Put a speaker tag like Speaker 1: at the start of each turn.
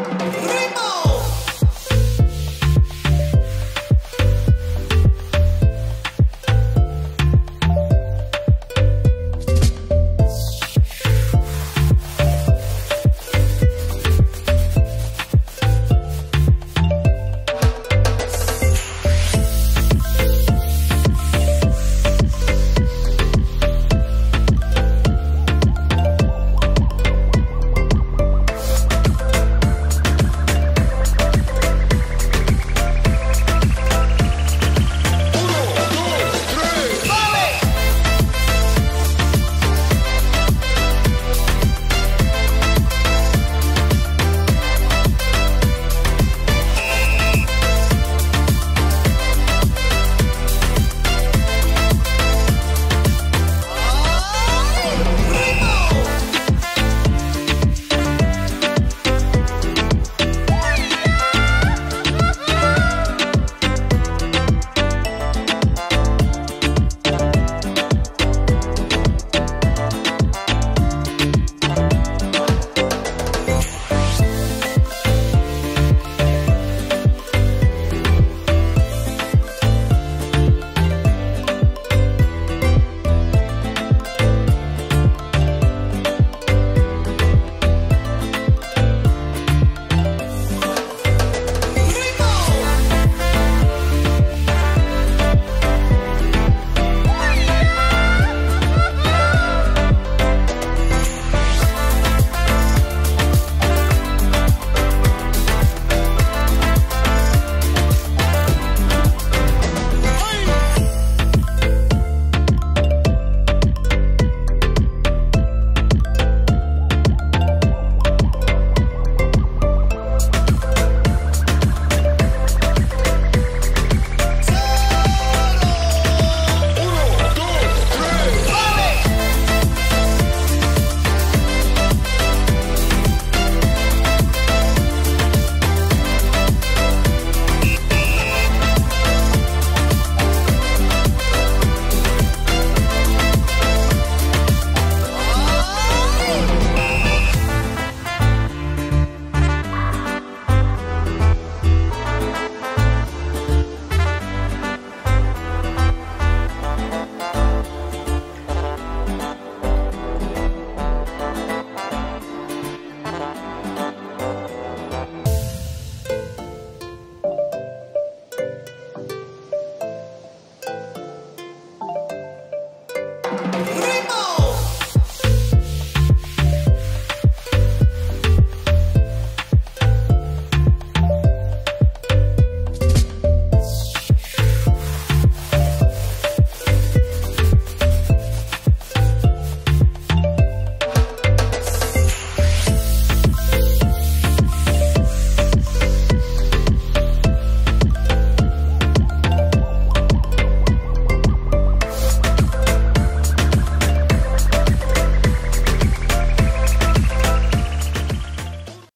Speaker 1: Ура!